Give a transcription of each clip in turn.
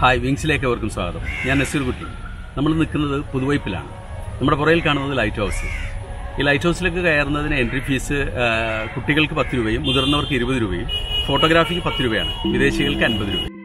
Hi വിങ്സിലേക്ക് അവർക്കും സ്വാഗതം. ഞാൻ നസീർ കുട്ടി. നമ്മൾ നിൽക്കുന്നത് പുതുവൈപ്പിലാണ്. നമ്മുടെ പുറയിൽ കാണുന്നത് ലൈറ്റ് ഹൗസ് ഈ ലൈറ്റ് ഹൗസിലേക്ക് കയറുന്നതിന് എൻട്രി ഫീസ് കുട്ടികൾക്ക് പത്ത് രൂപയും മുതിർന്നവർക്ക് ഇരുപത് രൂപയും ഫോട്ടോഗ്രാഫിക്ക് പത്ത് രൂപയാണ് വിദേശികൾക്ക് അൻപത് രൂപ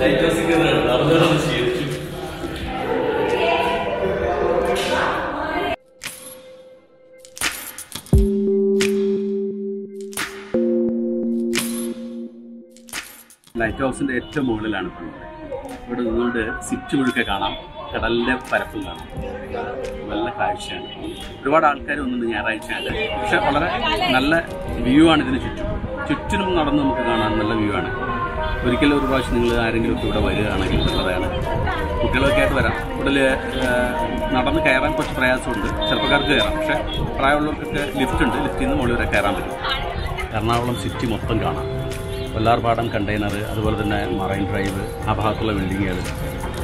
ലൈറ്റ് ലൈറ്റ് ഹൗസിന്റെ ഏറ്റവും മുകളിലാണ് ഇവിടെ നിന്നുകൊണ്ട് സിറ്റ് ഒഴുക്കെ കാണാം. കടലിന്റെ പരപ്പും കാണാം. നല്ല കാഴ്ചയാണ്. ഒരുപാട് ആൾക്കാർ വന്നത് ഞായറാഴ്ചയാണ്. പക്ഷെ വളരെ നല്ല വ്യൂ ആണ് ഇതിന് ചുറ്റും. ചുറ്റിനും നടന്ന് നമുക്ക് കാണാൻ നല്ല വ്യൂ ആണ്. ഒരിക്കലും ഒരു പ്രാവശ്യം നിങ്ങൾ ആരെങ്കിലും ഒക്കെ ഇവിടെ വരികയാണെങ്കിൽ നല്ലതാണ്. കുട്ടികളൊക്കെ ആയിട്ട് വരാം. കൂടുതൽ നടന്ന് കയറാൻ കുറച്ച് പ്രയാസമുണ്ട്. ചെറുപ്പക്കാർക്ക് കയറാം. പക്ഷേ പ്രായമുള്ളവർക്കൊക്കെ ലിഫ്റ്റ് ഉണ്ട്. ലിഫ്റ്റിൽ നിന്ന് മുകളിൽ വരെ കയറാൻ പറ്റും. എറണാകുളം സിറ്റി മൊത്തം കാണാം. കൊല്ലാർപാടം കണ്ടെയ്നർ അതുപോലെ തന്നെ മറൈൻ ഡ്രൈവ് ആ ഭാഗത്തുള്ള ബിൽഡിങ്ങുകൾ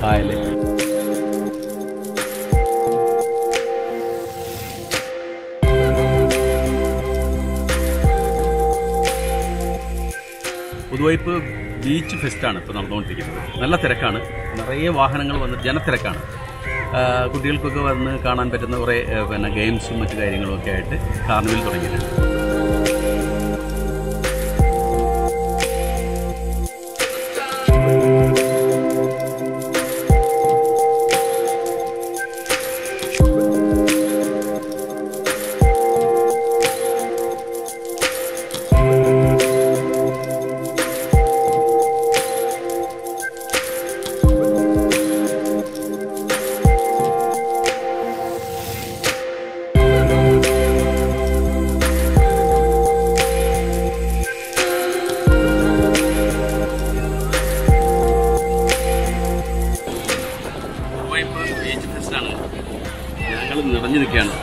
കായൽ. പുതുവൈപ്പ് ബീച്ച് ഫെസ്റ്റാണ് ഇപ്പോൾ നടന്നുകൊണ്ടിരിക്കുന്നത്. നല്ല തിരക്കാണ്. നിറയെ വാഹനങ്ങൾ വന്ന് ജനത്തിരക്കാണ്. കുട്ടികൾക്കൊക്കെ വന്ന് കാണാൻ പറ്റുന്ന കുറേ പിന്നെ ഗെയിംസും മറ്റു കാര്യങ്ങളും ഒക്കെ ആയിട്ട് കാർണിവൽ തുടങ്ങിയിട്ടുണ്ട്. ജനങ്ങൾ നിറഞ്ഞു നിൽക്കുകയാണ്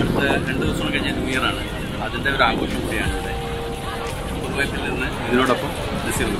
അടുത്ത രണ്ട് ദിവസം കഴിഞ്ഞ ന്യൂ ഇയറാണ് അതിന്റെ ഒരു ആഘോഷം കൂടിയാണ് ഇവിടെ. പുതുവൈപ്പിൽ നിന്ന് ഇതിനോടൊപ്പം നസീർ.